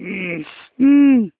mm. Mm.